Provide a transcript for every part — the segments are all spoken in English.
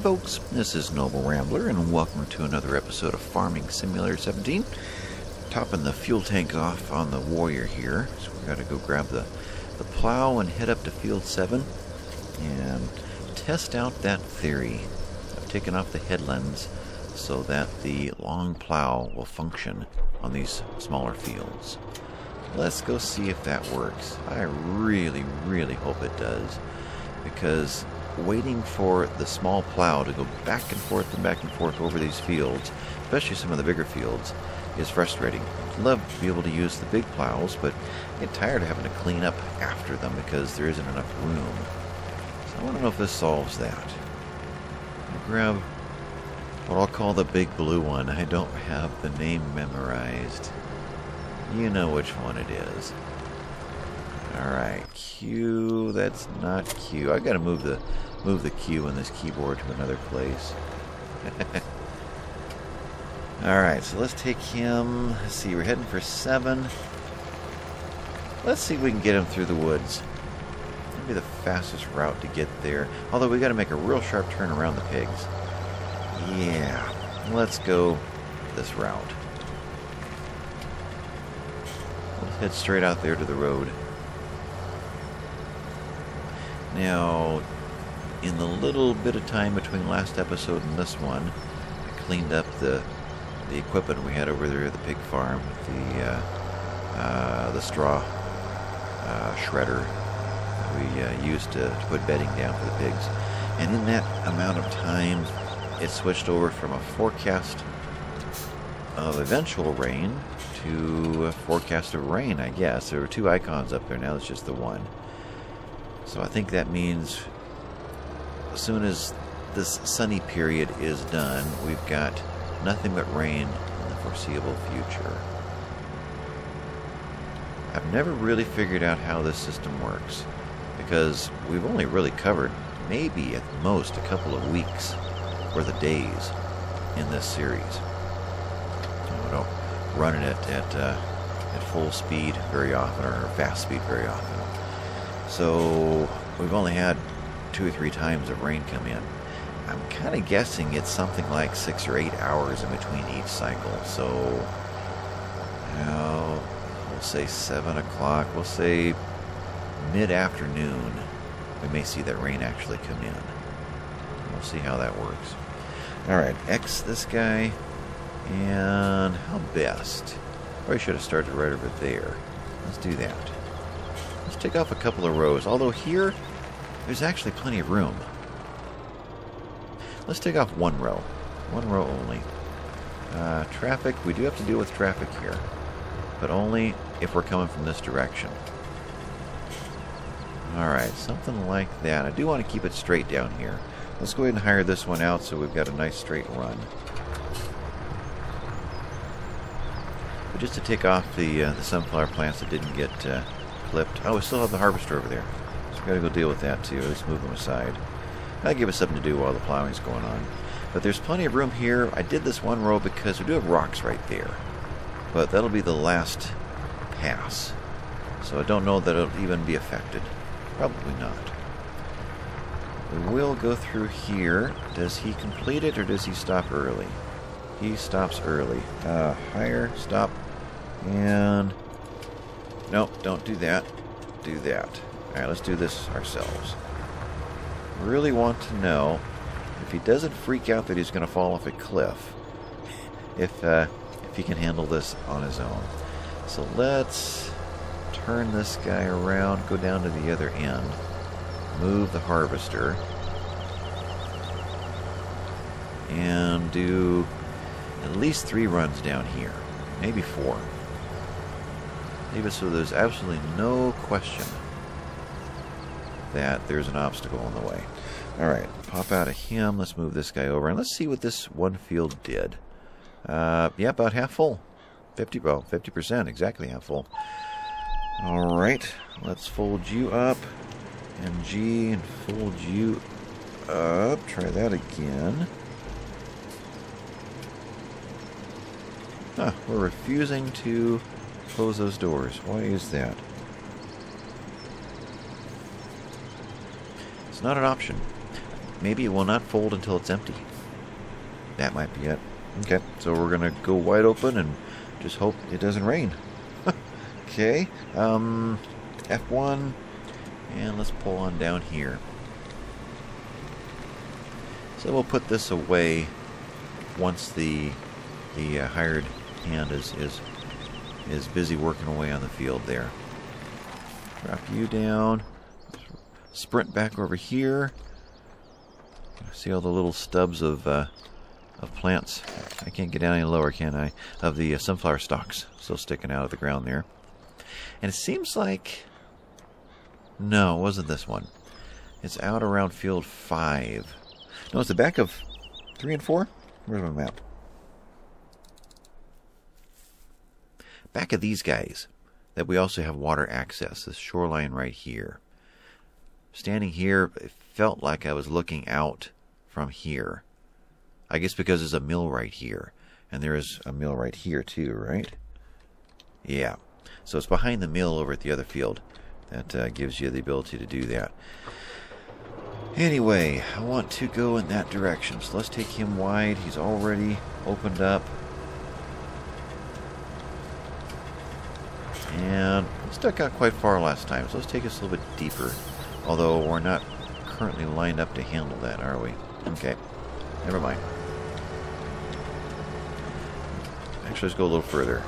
Hey folks, this is Noble Rambler, and welcome to another episode of Farming Simulator 17. Topping the fuel tank off on the Warrior here, so we gotta go grab the, the plow and head up to Field 7 and test out that theory I've taken off the headlands so that the long plow will function on these smaller fields. Let's go see if that works. I really, really hope it does because waiting for the small plow to go back and forth and back and forth over these fields, especially some of the bigger fields, is frustrating. I'd love to be able to use the big plows, but get tired of having to clean up after them because there isn't enough room. So I want to know if this solves that. I'll grab what I'll call the big blue one. I don't have the name memorized. You know which one it is. Alright, Q, that's not Q. I gotta move the move the Q in this keyboard to another place. Alright, so let's take him. Let's see, we're heading for seven. Let's see if we can get him through the woods. That'd be the fastest route to get there. Although we gotta make a real sharp turn around the pigs. Yeah, let's go this route. Let's head straight out there to the road. Now, in the little bit of time between last episode and this one, I cleaned up the the equipment we had over there at the pig farm, the uh, uh, the straw uh, shredder that we uh, used to, to put bedding down for the pigs. And in that amount of time, it switched over from a forecast of eventual rain to a forecast of rain, I guess. There were two icons up there, now it's just the one. So I think that means as soon as this sunny period is done, we've got nothing but rain in the foreseeable future. I've never really figured out how this system works because we've only really covered maybe at most a couple of weeks or the days in this series. We don't run it at, at, uh, at full speed very often or fast speed very often. So we've only had two or three times of rain come in. I'm kind of guessing it's something like six or eight hours in between each cycle. So, know, we'll say seven o'clock. We'll say mid-afternoon. We may see that rain actually come in. We'll see how that works. All right, X this guy, and how best? Probably should have started right over there. Let's do that. Let's take off a couple of rows. Although here, there's actually plenty of room. Let's take off one row. One row only. Uh, traffic, we do have to deal with traffic here. But only if we're coming from this direction. Alright, something like that. I do want to keep it straight down here. Let's go ahead and hire this one out so we've got a nice straight run. But just to take off the, uh, the sunflower plants that didn't get uh, clipped. Oh, we still have the harvester over there. We gotta go deal with that too. Let's move them aside. That'll give us something to do while the plowing's going on. But there's plenty of room here. I did this one row because we do have rocks right there. But that'll be the last pass. So I don't know that it'll even be affected. Probably not. We will go through here. Does he complete it or does he stop early? He stops early. Uh, hire, stop, and... Nope, don't do that. Do that. Alright, let's do this ourselves really want to know if he doesn't freak out that he's going to fall off a cliff, if, uh, if he can handle this on his own. So let's turn this guy around, go down to the other end, move the harvester, and do at least three runs down here, maybe four. Leave it so there's absolutely no question that there's an obstacle in the way. Alright, pop out of him. Let's move this guy over. And let's see what this one field did. Uh, yeah, about half full. 50, well, 50%, exactly half full. Alright, let's fold you up. And G, and fold you up. Try that again. Huh, we're refusing to close those doors. Why is that? It's not an option. maybe it will not fold until it's empty. That might be it. Okay, so we're going to go wide open and just hope it doesn't rain. okay, um, F1, and let's pull on down here. So we'll put this away once the the uh, hired hand is, is is busy working away on the field there. Drop you down. Sprint back over here. See all the little stubs of uh, of plants. I can't get down any lower, can I? Of the uh, sunflower stalks still sticking out of the ground there. And it seems like... No, it wasn't this one. It's out around field 5. No, it's the back of 3 and 4? Where's my map? Back of these guys, that we also have water access, this shoreline right here. Standing here, it felt like I was looking out from here. I guess because there's a mill right here. And there is a mill right here too, right? Yeah. So it's behind the mill over at the other field. That uh, gives you the ability to do that. Anyway, I want to go in that direction. So let's take him wide. He's already opened up. And stuck out quite far last time, so let's take us a little bit deeper. Although we're not currently lined up to handle that, are we? Okay. Never mind. Actually, let's go a little further.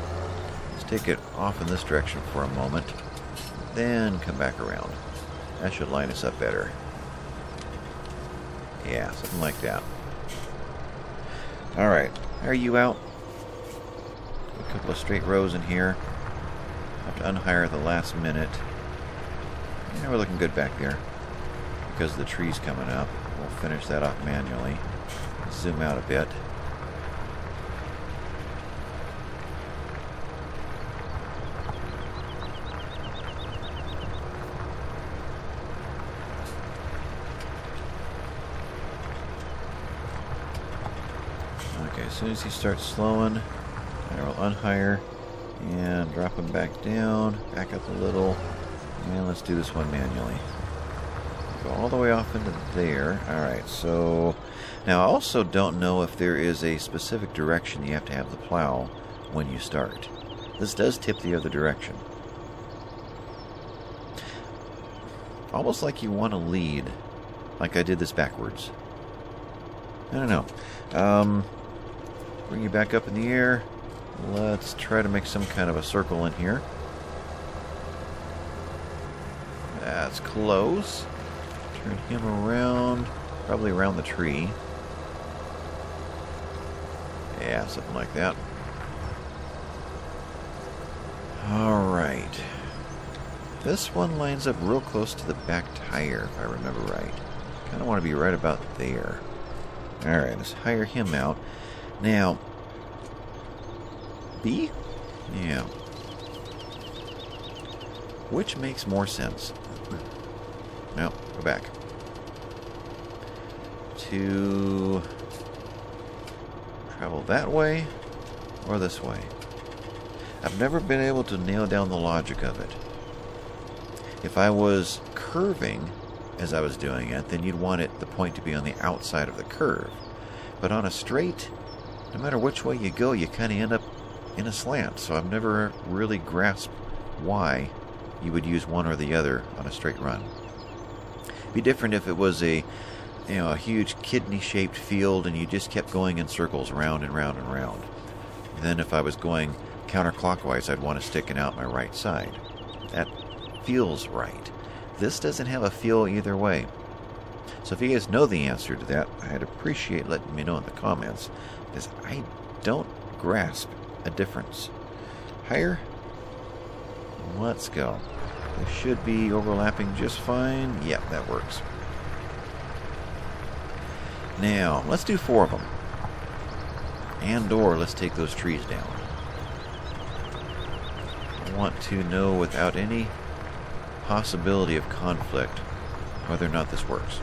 Let's take it off in this direction for a moment. Then come back around. That should line us up better. Yeah, something like that. Alright. Are you out? A couple of straight rows in here. Have to unhire the last minute. Yeah, we're looking good back there. Because the tree's coming up. We'll finish that off manually. Zoom out a bit. Okay, as soon as he starts slowing, I will unhire and drop him back down, back up a little, and let's do this one manually. Go all the way off into there. Alright, so now I also don't know if there is a specific direction you have to have the plow when you start. This does tip the other direction. Almost like you want to lead, like I did this backwards. I don't know. Um, bring you back up in the air. Let's try to make some kind of a circle in here. That's close. Turn him around. Probably around the tree. Yeah, something like that. Alright. This one lines up real close to the back tire, if I remember right. Kind of want to be right about there. Alright, let's hire him out. Now, B? Yeah. Which makes more sense? No, go back. To travel that way or this way. I've never been able to nail down the logic of it. If I was curving as I was doing it, then you'd want it the point to be on the outside of the curve. But on a straight, no matter which way you go, you kind of end up in a slant, so I've never really grasped why you would use one or the other on a straight run. Be different if it was a you know a huge kidney-shaped field and you just kept going in circles round and round and round. Then if I was going counterclockwise, I'd want to sticking out my right side. That feels right. This doesn't have a feel either way. So if you guys know the answer to that, I'd appreciate letting me know in the comments, because I don't grasp a difference. Hire? Let's go. They should be overlapping just fine. Yep, that works. Now, let's do four of them. And or let's take those trees down. I want to know without any possibility of conflict whether or not this works.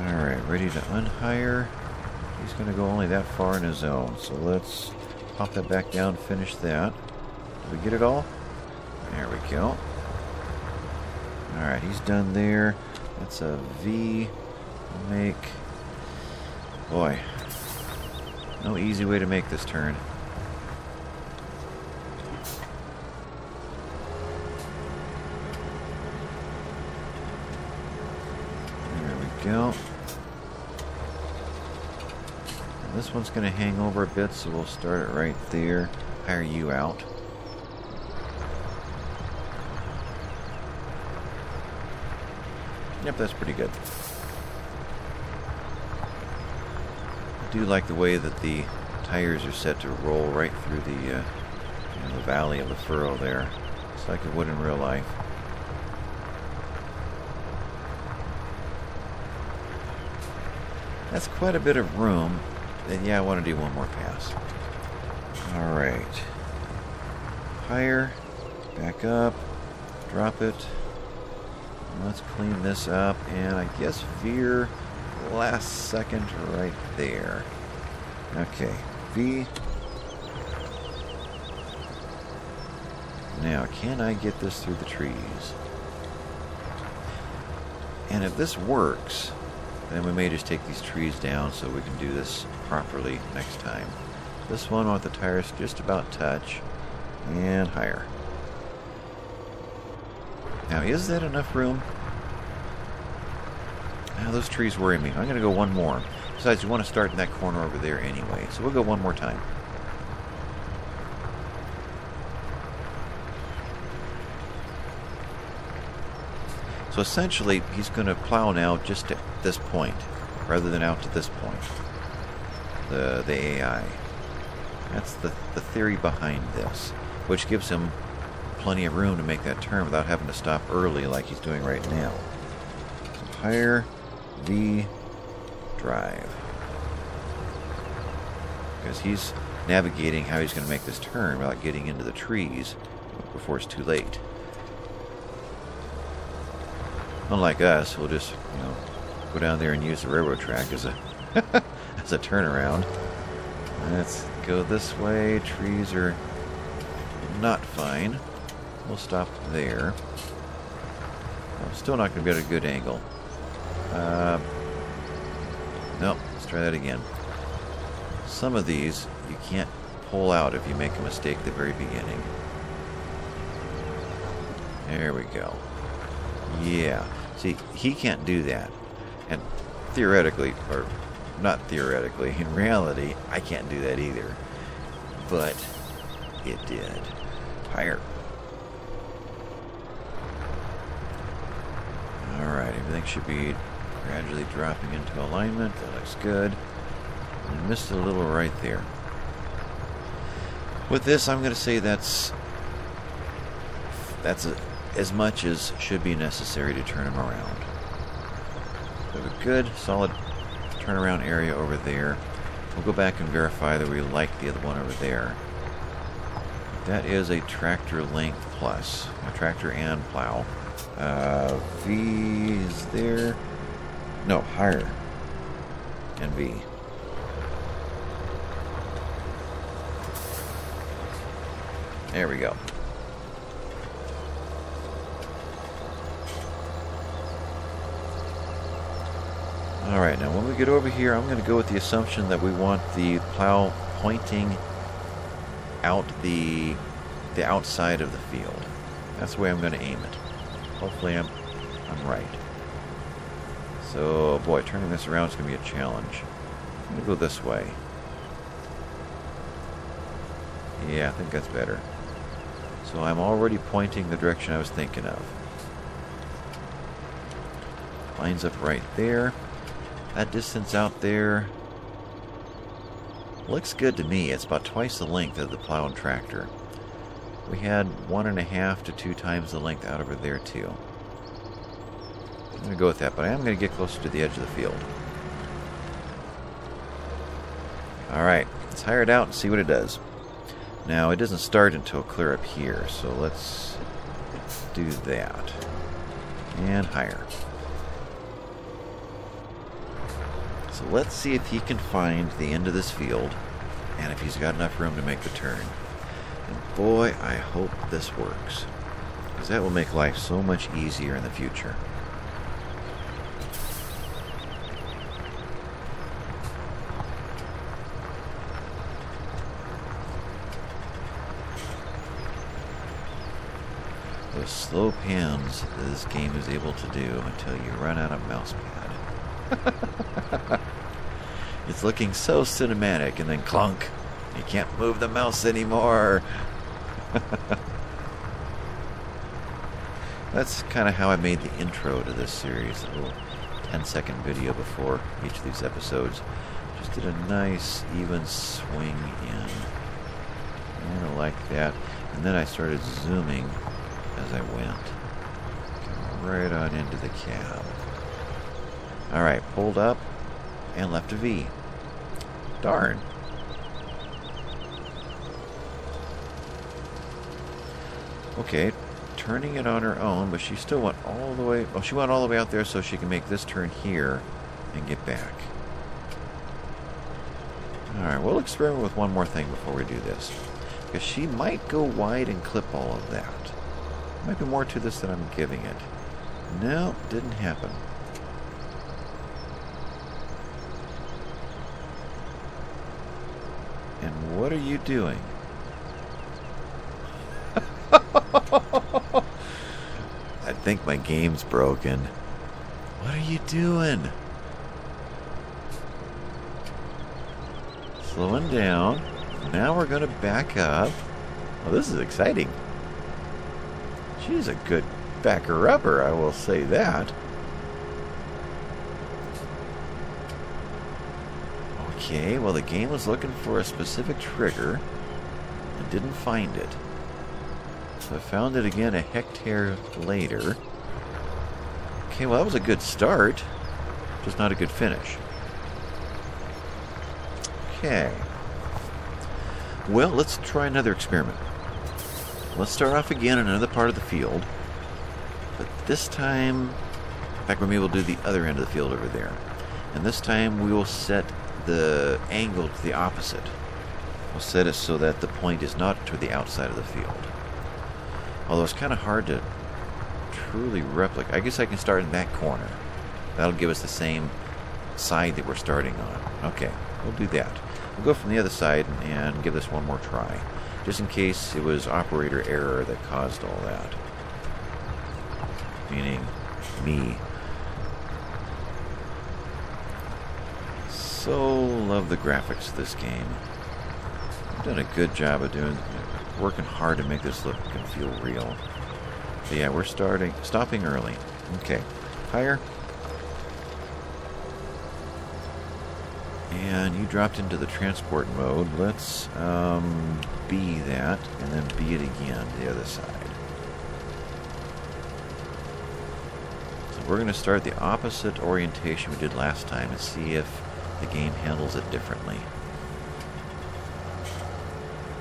Alright, ready to unhire. He's going to go only that far in his zone. So let's pop that back down, finish that. Did we get it all? There we go. Alright, he's done there. That's a V. Make. Boy. No easy way to make this turn. There we go. And this one's going to hang over a bit, so we'll start it right there. Hire you out. Yep, that's pretty good. I do like the way that the tires are set to roll right through the, uh, you know, the valley of the furrow there. It's like it would in real life. That's quite a bit of room. Then yeah, I want to do one more pass. Alright. Hire. Back up. Drop it. Let's clean this up, and I guess veer last second right there. Okay, V. Now, can I get this through the trees? And if this works, then we may just take these trees down so we can do this properly next time. This one with the tires just about touch, and hire. Now, is that enough room? Now, those trees worry me. I'm going to go one more. Besides, we want to start in that corner over there anyway. So we'll go one more time. So essentially, he's going to plow now just at this point, rather than out to this point. The, the AI. That's the, the theory behind this, which gives him plenty of room to make that turn without having to stop early like he's doing right now. So hire, V, drive. Because he's navigating how he's going to make this turn without getting into the trees before it's too late. Unlike us, we'll just, you know, go down there and use the railroad track as a as a turnaround. Let's go this way. Trees are not fine. We'll stop there. I'm still not going to be at a good angle. Uh, nope, let's try that again. Some of these you can't pull out if you make a mistake at the very beginning. There we go. Yeah. See, he can't do that. And theoretically, or not theoretically, in reality, I can't do that either. But it did. Hire. Alright, everything should be gradually dropping into alignment. That looks good. I missed a little right there. With this, I'm going to say that's that's a, as much as should be necessary to turn him around. We have a good, solid turnaround area over there. We'll go back and verify that we like the other one over there. That is a tractor length plus, a tractor and plow. Uh, v is there. No, hire. And V. There we go. Alright, now when we get over here, I'm going to go with the assumption that we want the plow pointing out the the outside of the field. That's the way I'm going to aim it. Hopefully I'm, I'm right. So, boy, turning this around is going to be a challenge. I'm going to go this way. Yeah, I think that's better. So I'm already pointing the direction I was thinking of. Lines up right there. That distance out there looks good to me. It's about twice the length of the plow and tractor. We had one and a half to two times the length out over there too. I'm going to go with that, but I am going to get closer to the edge of the field. Alright, let's hire it out and see what it does. Now, it doesn't start until clear up here, so let's do that. And hire. So let's see if he can find the end of this field and if he's got enough room to make the turn. And boy, I hope this works. Because that will make life so much easier in the future. The slow pans that this game is able to do until you run out of mouse pad. it's looking so cinematic and then clunk. You can't move the mouse anymore. That's kind of how I made the intro to this series, a little 10 second video before each of these episodes. Just did a nice even swing in. Kind of like that. And then I started zooming as I went. right on into the cab. Alright, pulled up and left a V. Darn. Okay, turning it on her own, but she still went all the way... Oh, she went all the way out there so she can make this turn here and get back. Alright, we'll experiment with one more thing before we do this. Because she might go wide and clip all of that. Might be more to this than I'm giving it. No, didn't happen. And what are you doing? I think my game's broken. What are you doing? Slowing down. Now we're going to back up. Well, this is exciting. She's a good backer-upper, I will say that. Okay, well the game was looking for a specific trigger and didn't find it. So I found it again a hectare later. Okay, well that was a good start, just not a good finish. Okay. Well, let's try another experiment. Let's start off again in another part of the field. But this time, in fact, we'll do the other end of the field over there. And this time we will set the angle to the opposite. We'll set it so that the point is not to the outside of the field. Although it's kind of hard to truly replicate. I guess I can start in that corner. That'll give us the same side that we're starting on. Okay, we'll do that. We'll go from the other side and give this one more try. Just in case it was operator error that caused all that. Meaning me. So love the graphics of this game. I've done a good job of doing working hard to make this look and feel real. But yeah, we're starting stopping early. Okay. Hire. And you dropped into the transport mode. Let's um, be that, and then be it again the other side. So we're going to start the opposite orientation we did last time and see if the game handles it differently.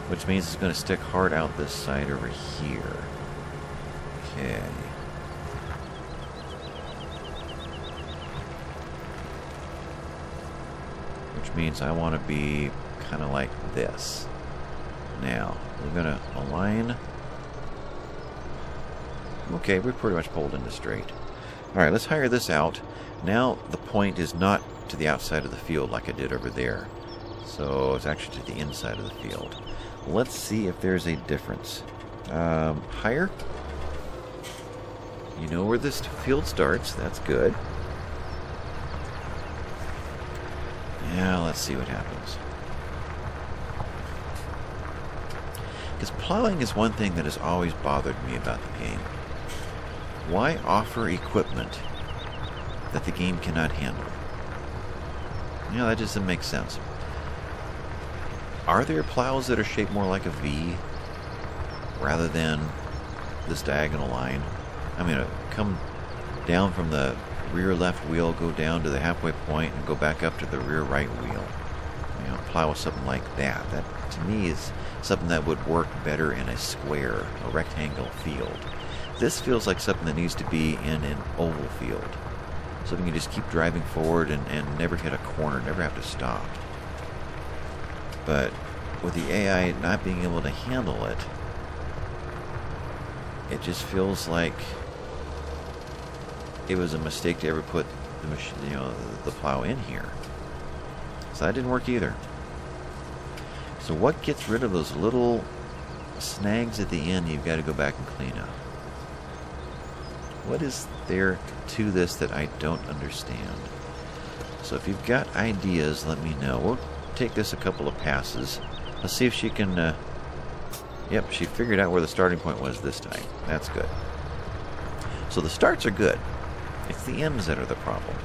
Which means it's going to stick hard out this side over here. Okay. Which means I want to be kind of like this. Now, we're going to align. Okay, we're pretty much pulled into straight. Alright, let's hire this out. Now the point is not to the outside of the field like I did over there. So it's actually to the inside of the field. Let's see if there's a difference. Um, hire. You know where this field starts. That's good. Yeah, let's see what happens. Because plowing is one thing that has always bothered me about the game. Why offer equipment that the game cannot handle? You know, that doesn't make sense. Are there plows that are shaped more like a V rather than this diagonal line? I mean, uh, come down from the rear left wheel, go down to the halfway point, and go back up to the rear right wheel. You know, plow something like that. That, to me, is something that would work better in a square, a rectangle field. This feels like something that needs to be in an oval field. Something you just keep driving forward and, and never hit a corner, never have to stop. But with the AI not being able to handle it, it just feels like it was a mistake to ever put the machine, you know, the plow in here. So that didn't work either. So what gets rid of those little snags at the end you've got to go back and clean up? What is there to this that I don't understand? So if you've got ideas, let me know. We'll take this a couple of passes. Let's see if she can... Uh, yep, she figured out where the starting point was this time. That's good. So the starts are good. It's the ends that are the problem.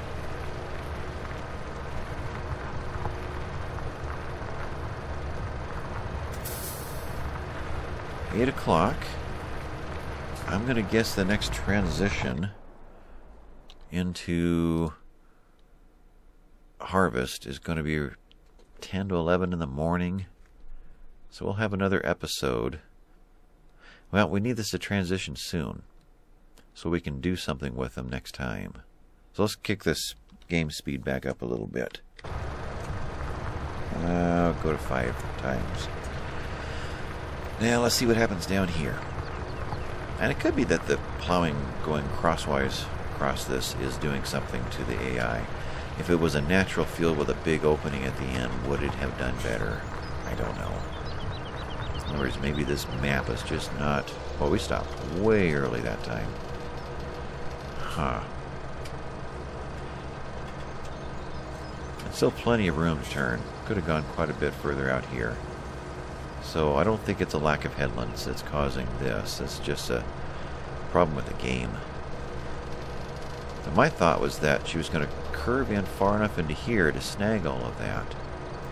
Eight o'clock. I'm going to guess the next transition into harvest is going to be 10 to 11 in the morning. So we'll have another episode. Well, we need this to transition soon so we can do something with them next time. So let's kick this game speed back up a little bit. Uh, go to five times. Now let's see what happens down here. And it could be that the plowing going crosswise across this is doing something to the AI. If it was a natural field with a big opening at the end, would it have done better? I don't know. In other words, maybe this map is just not... Well, we stopped way early that time. Huh. And still plenty of room to turn. Could have gone quite a bit further out here. So I don't think it's a lack of headlands that's causing this. It's just a problem with the game. my thought was that she was going to curve in far enough into here to snag all of that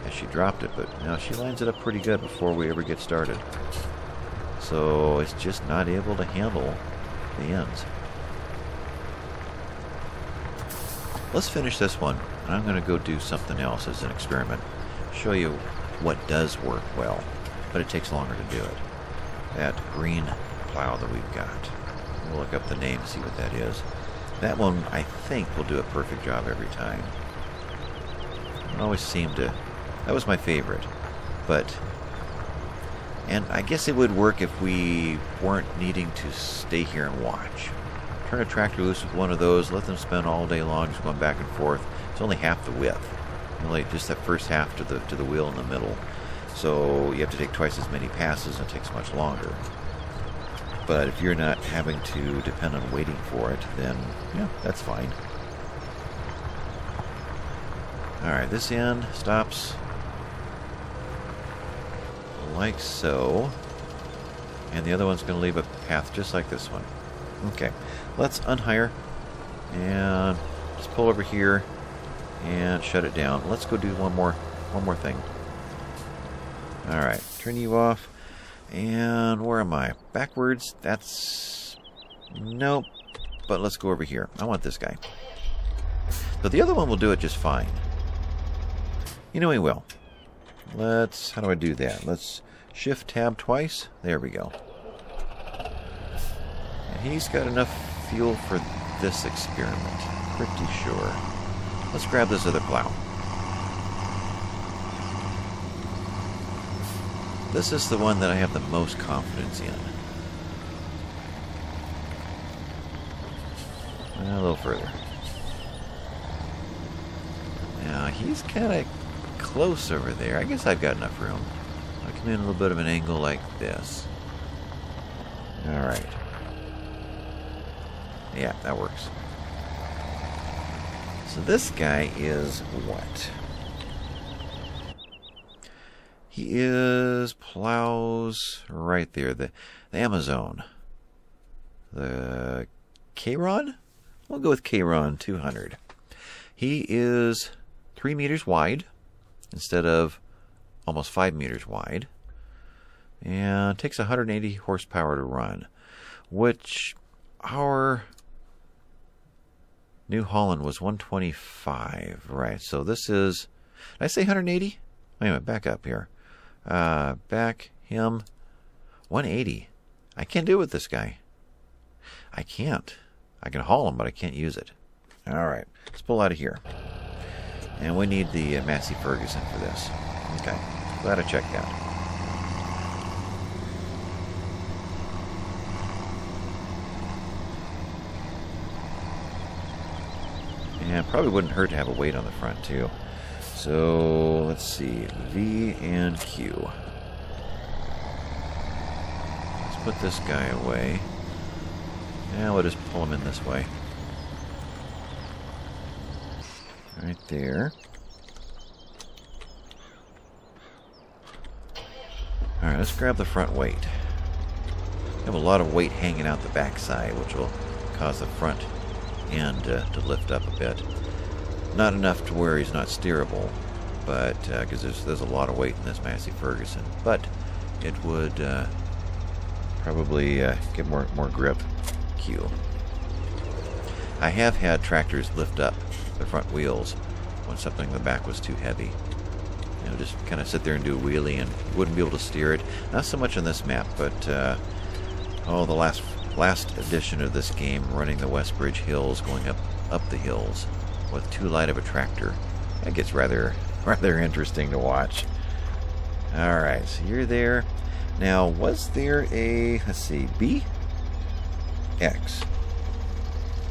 as she dropped it, but now she lines it up pretty good before we ever get started. So it's just not able to handle the ends. Let's finish this one, and I'm going to go do something else as an experiment. Show you what does work well but it takes longer to do it. That green plow that we've got. We'll look up the name, see what that is. That one, I think, will do a perfect job every time. It always seemed to... That was my favorite. But... And I guess it would work if we weren't needing to stay here and watch. Turn a tractor loose with one of those, let them spin all day long just going back and forth. It's only half the width. Only just that first half to the to the wheel in the middle. So you have to take twice as many passes and it takes much longer. But if you're not having to depend on waiting for it, then yeah, that's fine. Alright, this end stops like so. And the other one's going to leave a path just like this one. Okay, let's unhire and just pull over here and shut it down. Let's go do one more one more thing. Alright, turn you off. And where am I? Backwards? That's... Nope. But let's go over here. I want this guy. But the other one will do it just fine. You know he will. Let's... How do I do that? Let's shift tab twice. There we go. And he's got enough fuel for this experiment. Pretty sure. Let's grab this other plow. This is the one that I have the most confidence in. A little further. Now, he's kind of close over there. I guess I've got enough room. I come in a little bit of an angle like this. Alright. Yeah, that works. So this guy is what? He is plows right there. The, the Amazone. The Cayron? We'll go with Cayron 200. He is 3 meters wide instead of almost 5 meters wide. And takes 180 horsepower to run, which our New Holland was 125. Right, so this is. Did I say 180? Wait a minute, back up here. Uh, back him. 180. I can't do with this guy. I can't. I can haul him, but I can't use it. All right, let's pull out of here. And we need the uh, Massey Ferguson for this. Okay, glad I checked that. Yeah, probably wouldn't hurt to have a weight on the front too. So, let's see. V and Q. Let's put this guy away. Now we'll just pull him in this way. Right there. Alright, let's grab the front weight. We have a lot of weight hanging out the backside, which will cause the front end uh, to lift up a bit. Not enough to where he's not steerable, but because uh, there's, there's a lot of weight in this Massey Ferguson. But it would uh, probably uh, get more, more grip. Q. I have had tractors lift up the front wheels when something in the back was too heavy. You know, just kind of sit there and do a wheelie and wouldn't be able to steer it. Not so much on this map, but uh, oh, the last last edition of this game, running the Westbridge Hills, going up up the hills with too light of a tractor. That gets rather rather interesting to watch. All right, so you're there. Now, was there a let's see, B, X?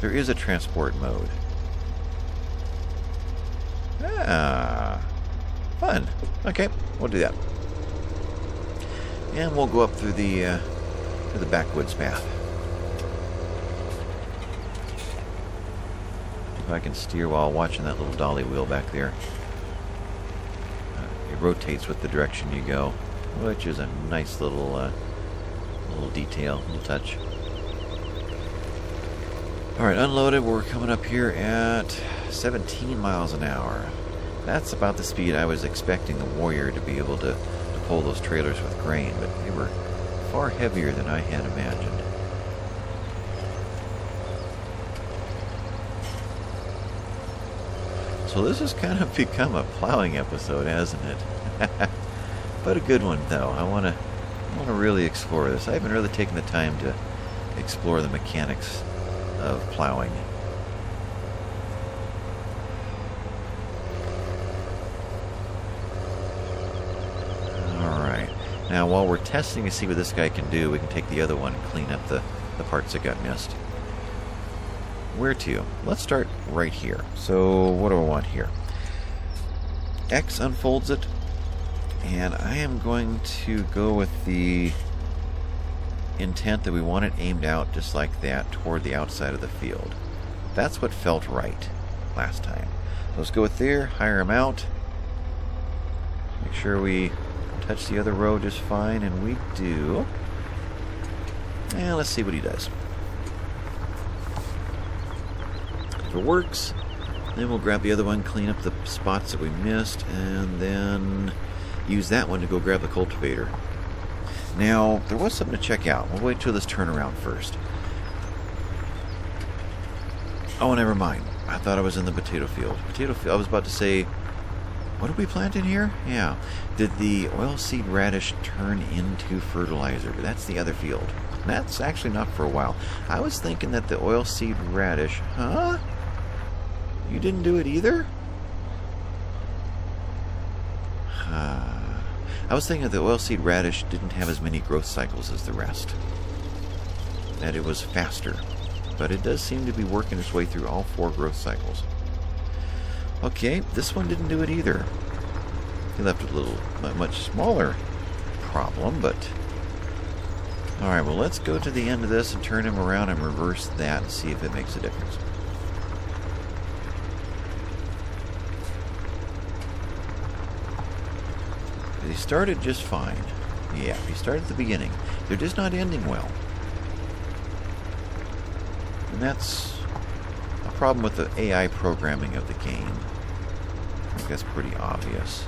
There is a transport mode. Ah, fun. Okay, we'll do that. And we'll go up through the uh, through the backwoods path. If I can steer while watching that little dolly wheel back there. Uh, it rotates with the direction you go, which is a nice little uh, little detail, little touch. Alright, unloaded. We're coming up here at 17 miles an hour. That's about the speed I was expecting the Warrior to be able to, to pull those trailers with grain, but they were far heavier than I had imagined. So this has kind of become a plowing episode, hasn't it? but a good one, though. I want to I want to really explore this. I haven't really taken the time to explore the mechanics of plowing. Alright. Now while we're testing to see what this guy can do, we can take the other one and clean up the, the parts that got missed. Where to? Let's start right here. So what do I want here? X unfolds it, and I am going to go with the intent that we want it aimed out just like that toward the outside of the field. That's what felt right last time. Let's go with there, hire him out. Make sure we touch the other row just fine, and we do. And let's see what he does. Works, then we'll grab the other one, clean up the spots that we missed, and then use that one to go grab the cultivator. Now, there was something to check out. We'll wait till this turnaround first. Oh, never mind. I thought I was in the potato field. Potato field. I was about to say, what did we plant in here? Yeah. Did the oilseed radish turn into fertilizer? But that's the other field. That's actually not for a while. I was thinking that the oilseed radish... Huh? You didn't do it either? I was thinking that the oilseed radish didn't have as many growth cycles as the rest. That it was faster. But it does seem to be working its way through all four growth cycles. Okay, this one didn't do it either. He left a little, much smaller problem, but... Alright, well let's go to the end of this and turn him around and reverse that and see if it makes a difference. He started just fine. Yeah, he started at the beginning. They're just not ending well. And that's a problem with the AI programming of the game. I think that's pretty obvious.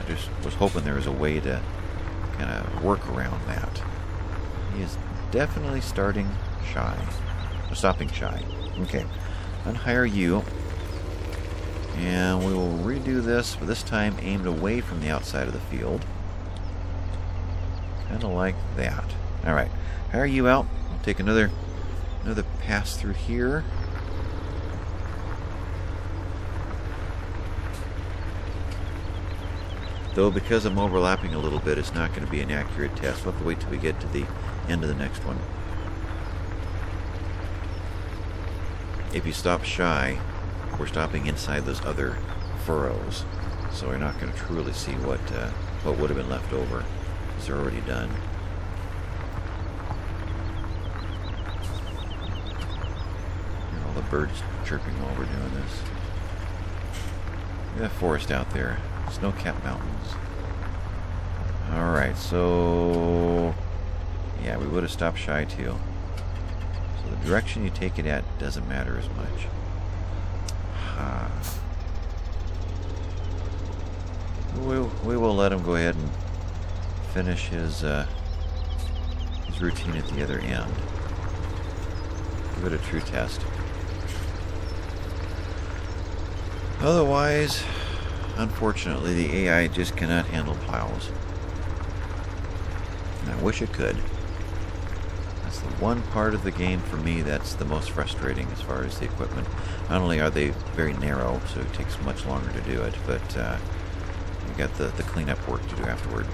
I just was hoping there was a way to kind of work around that. He is definitely starting shy. Or stopping shy. Okay. Unhire you. And we will redo this, but this time aimed away from the outside of the field. Kind of like that. Alright, hire you out. I'll take another another pass through here. Though because I'm overlapping a little bit, it's not going to be an accurate test. We'll have to wait till we get to the end of the next one. If you stop shy, we're stopping inside those other furrows. So we're not going to truly see what uh, what would have been left over. It's already done. all the birds chirping while we're doing this. That forest out there. Snow-capped mountains. Alright, so... Yeah, we would have stopped shy too. So the direction you take it at doesn't matter as much. Ha. We, we will let him go ahead and finish his, uh, his routine at the other end. Give it a true test. Otherwise, unfortunately, the AI just cannot handle piles. And I wish it could. One part of the game for me that's the most frustrating as far as the equipment. Not only are they very narrow, so it takes much longer to do it, but uh, you got the, the cleanup work to do afterward.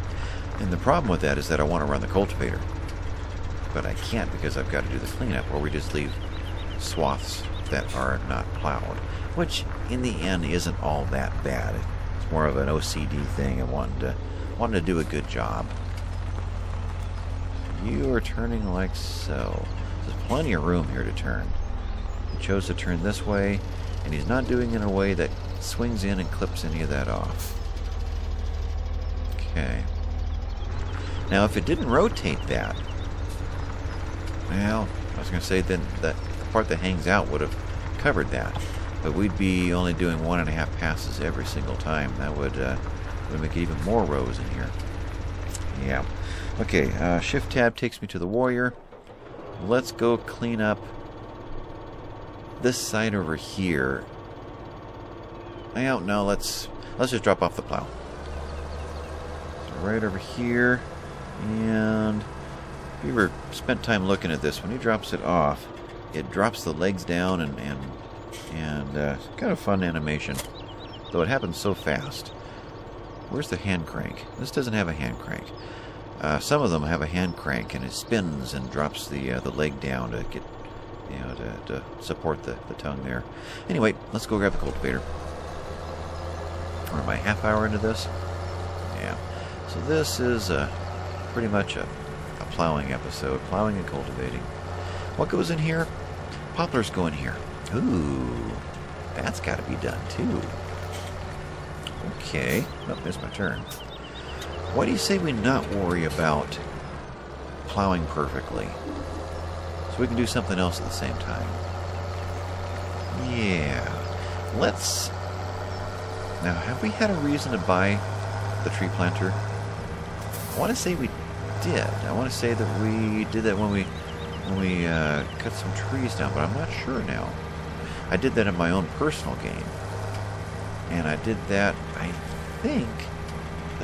And the problem with that is that I want to run the cultivator. But I can't because I've got to do the cleanup, or we just leave swaths that are not plowed. Which, in the end, isn't all that bad. It's more of an OCD thing and wanting to, wanting to do a good job. You are turning like so. There's plenty of room here to turn. He chose to turn this way, and he's not doing it in a way that swings in and clips any of that off. Okay. Now, if it didn't rotate that, well, I was going to say then that the part that hangs out would have covered that. But we'd be only doing one and a half passes every single time. That would, uh, would make even more rows in here. Yeah. Okay, uh, Shift Tab takes me to the Warrior. Let's go clean up this side over here. I don't know. Let's let's just drop off the plow. Right over here, and ever spent time looking at this, when he drops it off, it drops the legs down and and and uh, kind of fun animation. Though it happens so fast. Where's the hand crank? This doesn't have a hand crank. Uh, some of them have a hand crank and it spins and drops the uh, the leg down to get you know to, to support the, the tongue there. Anyway, let's go grab the cultivator. Or am I half hour into this? Yeah. So this is uh, pretty much a, a plowing episode, plowing and cultivating. What goes in here? Poplars go in here. Ooh, that's got to be done too. Okay. Oh, missed my turn. Why do you say we not worry about plowing perfectly? So we can do something else at the same time. Yeah. Let's... Now, have we had a reason to buy the tree planter? I want to say we did. I want to say that we did that when we when we uh, cut some trees down, but I'm not sure now. I did that in my own personal game. And I did that, I think,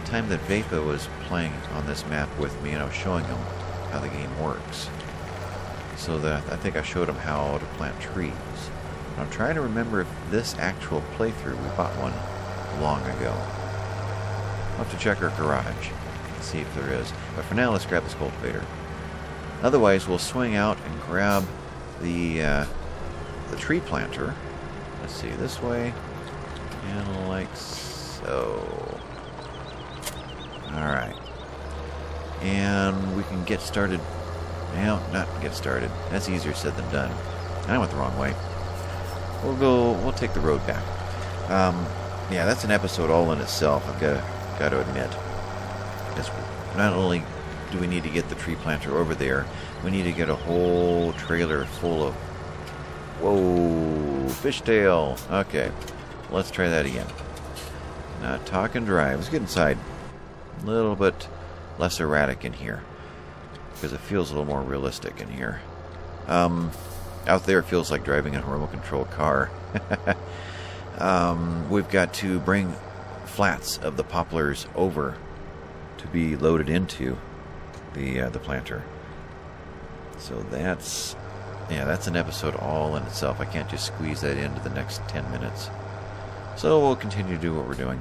time that Vapa was playing on this map with me and I was showing him how the game works. So that I think I showed him how to plant trees. I'm trying to remember if this actual playthrough, we bought one long ago. I'll have to check our garage and see if there is. But for now, let's grab this cultivator. Otherwise, we'll swing out and grab the uh, the tree planter. Let's see, this way, and like so. Alright. And we can get started. Well, not get started. That's easier said than done. I went the wrong way. We'll go, we'll take the road back. Um, yeah, that's an episode all in itself, I've got to, got to admit. Not only do we need to get the tree planter over there, we need to get a whole trailer full of Whoa, fishtail. Okay, let's try that again. Now talk and drive. Let's get inside. A little bit less erratic in here because it feels a little more realistic in here. Um, out there, it feels like driving a remote control car. um, we've got to bring flats of the poplars over to be loaded into the uh, the planter. So that's yeah, that's an episode all in itself. I can't just squeeze that into the next 10 minutes. So we'll continue to do what we're doing.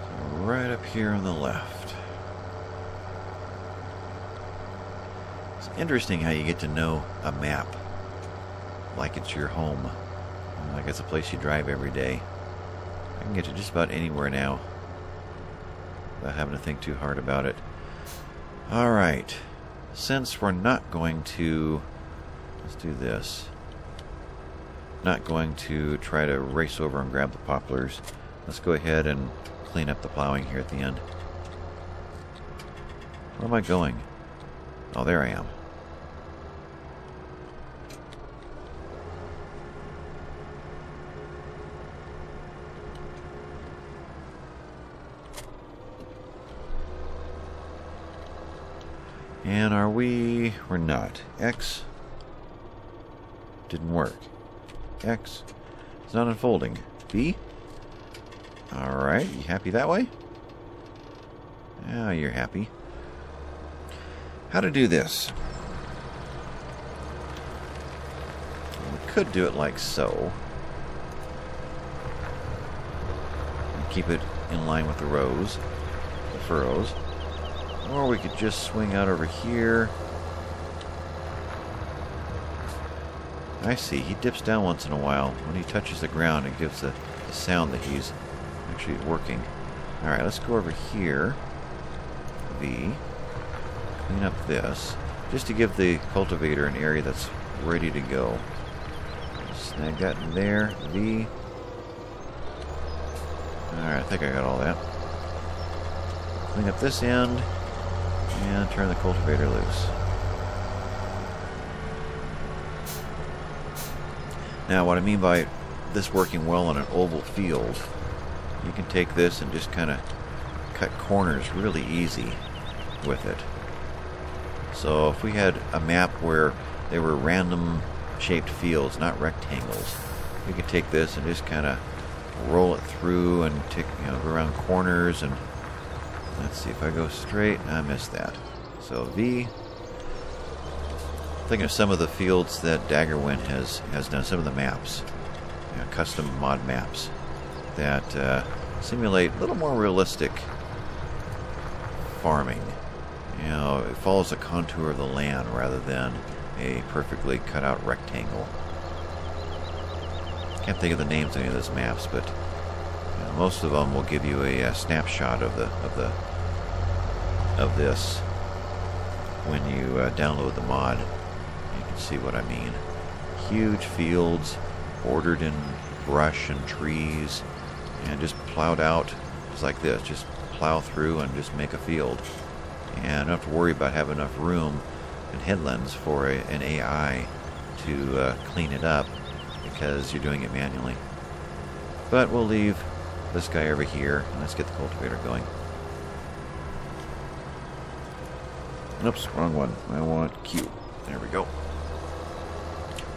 So right up here on the left. It's interesting how you get to know a map like it's your home, like it's a place you drive every day. I can get to just about anywhere now without having to think too hard about it. Alright, since we're not going to... Let's do this. Not going to try to race over and grab the poplars. Let's go ahead and clean up the plowing here at the end. Where am I going? Oh, there I am. And are we... We're not. X didn't work. X is not unfolding. B? Alright, you happy that way? Ah, you're happy. How to do this? We could do it like so. And keep it in line with the rows, the furrows. Or we could just swing out over here. I see. He dips down once in a while. When he touches the ground, it gives the, the sound that he's actually working. Alright, let's go over here. V. Clean up this. Just to give the cultivator an area that's ready to go. Snag that in there. V. Alright, I think I got all that. Clean up this end. And turn the cultivator loose. Now, what I mean by this working well on an oval field, you can take this and just kind of cut corners really easy with it. So if we had a map where they were random shaped fields, not rectangles, we could take this and just kind of roll it through and take, you know, go around corners and Let's see if I go straight. I missed that. So V. Think of some of the fields that Daggerwind has has done. Some of the maps, you know, custom mod maps that uh, simulate a little more realistic farming. You know, it follows the contour of the land rather than a perfectly cut out rectangle. Can't think of the names of any of those maps, but most of them will give you a, a, snapshot of the of the of this when you uh, download the mod. You can see what I mean. Huge fields bordered in brush and trees, and just plowed out just like this. Just plow through and just make a field, and don't have to worry about having enough room and headlands for a, an AI to uh, clean it up because you're doing it manually. But we'll leave this guy over here. Let's get the cultivator going. Oops, wrong one. I want Q. There we go.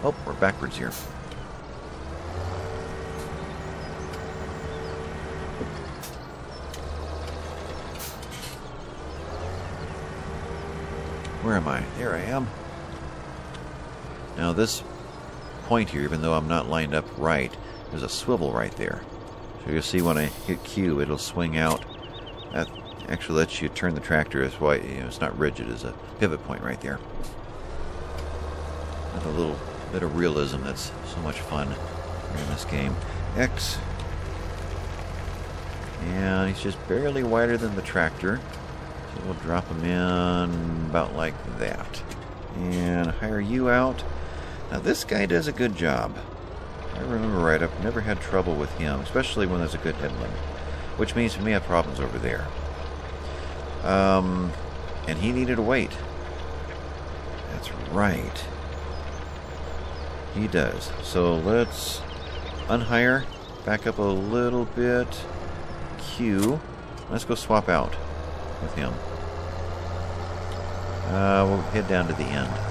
Oh, we're backwards here. Where am I? There I am. Now this point here, even though I'm not lined up right, there's a swivel right there. So you'll see when I hit Q, it'll swing out. That actually lets you turn the tractor as why you know, it's not rigid as a pivot point right there. A little bit of realism that's so much fun in this game. X. And he's just barely wider than the tractor. So we'll drop him in about like that. And hire you out. Now this guy does a good job. I remember right, I've never had trouble with him, especially when there's a good headland. Which means we may have problems over there. Um, and he needed a wait. That's right. He does. So let's unhire, back up a little bit. Q. Let's go swap out with him. Uh, we'll head down to the end.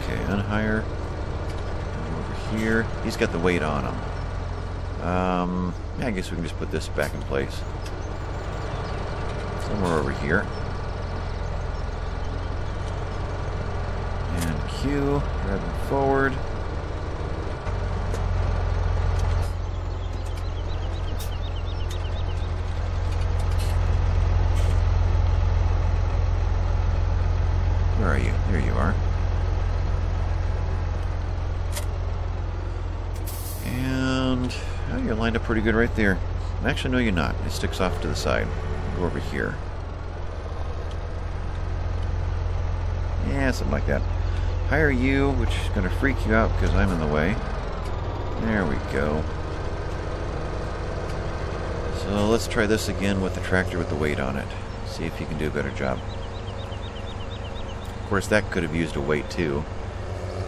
Okay, unhire. Over here. He's got the weight on him. Um, yeah, I guess we can just put this back in place. Somewhere over here. And Q, driving forward. Good right there. Actually, no, you're not. It sticks off to the side. Go over here. Yeah, something like that. Hire you, which is going to freak you out because I'm in the way. There we go. So let's try this again with the tractor with the weight on it. See if you can do a better job. Of course, that could have used a weight too.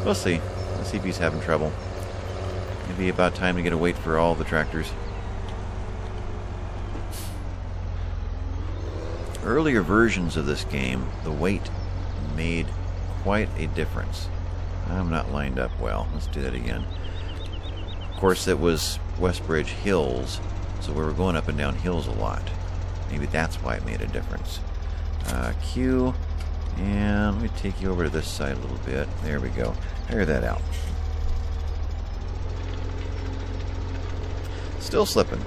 We'll see. Let's see if he's having trouble. It'd be about time to get a weight for all the tractors. Earlier versions of this game, the weight made quite a difference. I'm not lined up well. Let's do that again. Of course, it was Westbridge Hills, so we were going up and down hills a lot. Maybe that's why it made a difference. Uh, Q, and let me take you over to this side a little bit. There we go. Figure that out. Still slipping.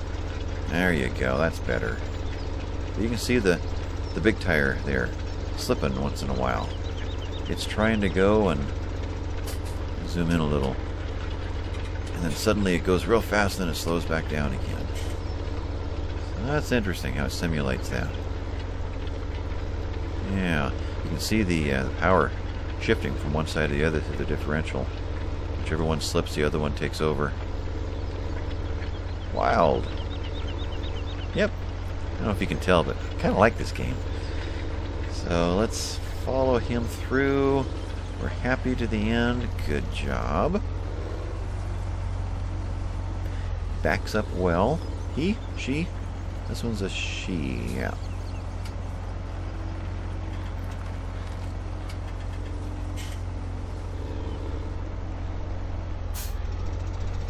There you go. That's better. You can see the, the big tire there slipping once in a while. It's trying to go and zoom in a little. And then suddenly it goes real fast and then it slows back down again. So that's interesting how it simulates that. Yeah, you can see the, uh, the power shifting from one side to the other through the differential. Whichever one slips, the other one takes over. Wild. Don't know if you can tell, but I kind of like this game. So let's follow him through. We're happy to the end. Good job. Backs up well. He? She? This one's a she, yeah.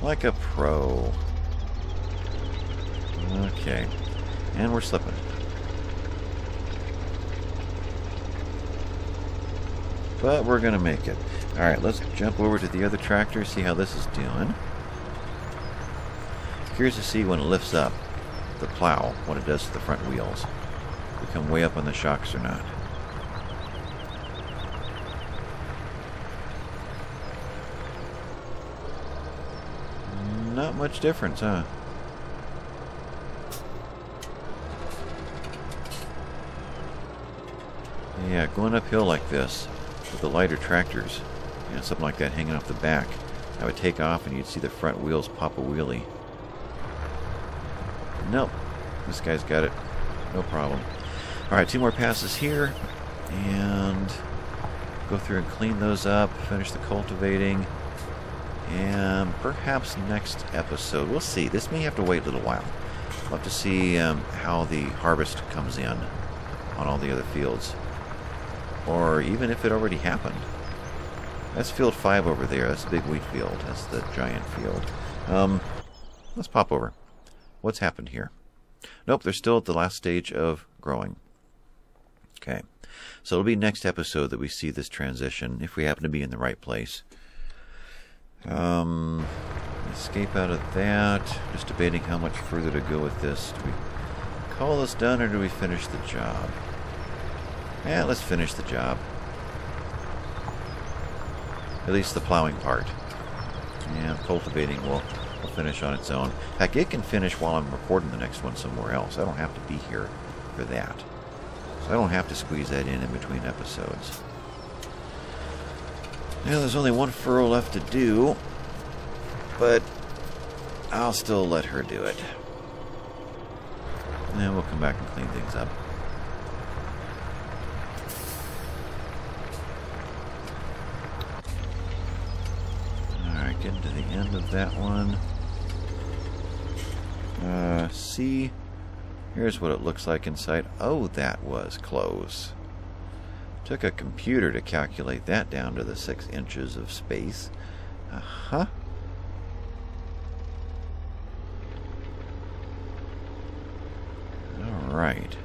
Like a pro. Okay. And we're slipping. But we're going to make it. Alright, let's jump over to the other tractor, see how this is doing. Curious to see when it lifts up the plow, what it does to the front wheels. We come way up on the shocks or not. Not much difference, huh? Yeah, going uphill like this with the lighter tractors, you know, something like that hanging off the back, I would take off and you'd see the front wheels pop a wheelie. Nope. This guy's got it. No problem. Alright, two more passes here. And go through and clean those up, finish the cultivating. And perhaps next episode, we'll see. This may have to wait a little while. We'll have to see um, how the harvest comes in on all the other fields. Or even if it already happened. That's field 5 over there. That's the big wheat field. That's the giant field. Um, let's pop over. What's happened here? Nope, they're still at the last stage of growing. Okay. So it'll be next episode that we see this transition, if we happen to be in the right place. Um, escape out of that. Just debating how much further to go with this. Do we call this done or do we finish the job? Yeah, let's finish the job. At least the plowing part. Yeah, cultivating will, will finish on its own. Heck, it can finish while I'm recording the next one somewhere else. I don't have to be here for that. So I don't have to squeeze that in in between episodes. Now, there's only one furrow left to do, but I'll still let her do it. And then we'll come back and clean things up. Into to the end of that one. Uh, see, here's what it looks like inside. Oh, that was close. Took a computer to calculate that down to the six inches of space. Uh huh. All right.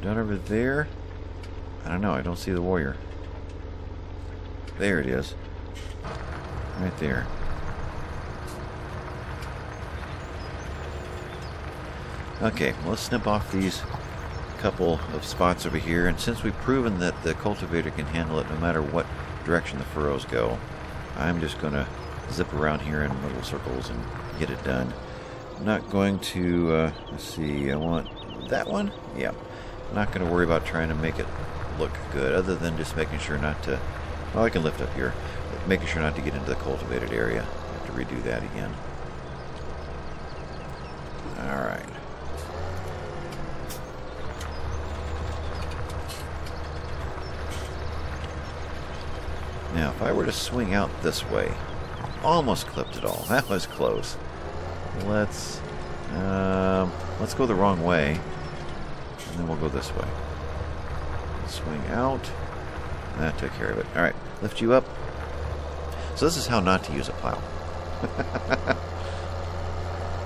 Done over there. I don't know. I don't see the warrior. There it is. Right there. Okay, let's snip off these couple of spots over here. And since we've proven that the cultivator can handle it no matter what direction the furrows go, I'm just going to zip around here in little circles and get it done. I'm not going to, uh, let's see, I want that one? Yeah. I'm not going to worry about trying to make it look good, other than just making sure not to, well, I can lift up here, making sure not to get into the cultivated area. Have to redo that again. Alright. Now, if I were to swing out this way, almost clipped it all. That was close. Let's um, let's go the wrong way, and then we'll go this way. Swing out. That took care of it. All right, lift you up. So this is how not to use a plow.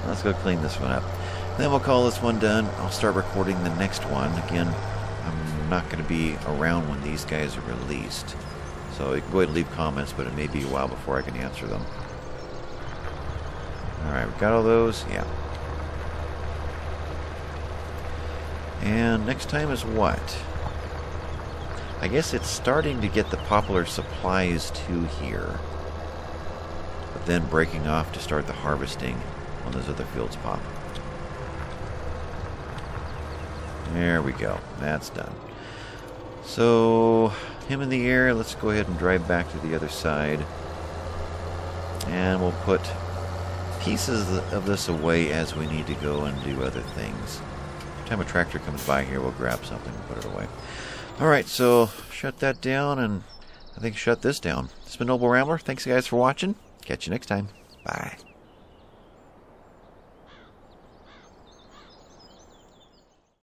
let's go clean this one up. Then we'll call this one done. I'll start recording the next one. Again, I'm not going to be around when these guys are released. So you can go ahead and leave comments, but it may be a while before I can answer them. Alright, we've got all those? Yeah. And next time is what? I guess it's starting to get the poplar supplies to here. Then breaking off to start the harvesting when those other fields pop. There we go. That's done. So, him in the air. Let's go ahead and drive back to the other side. And we'll put pieces of this away as we need to go and do other things. Every time a tractor comes by here, we'll grab something and put it away. Alright, so shut that down and I think shut this down. Has been Noble Rambler. Thanks guys for watching. Catch you next time. Bye.